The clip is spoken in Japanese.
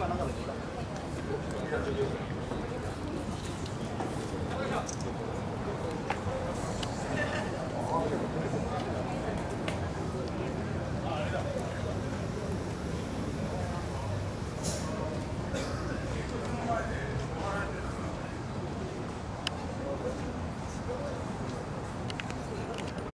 今中で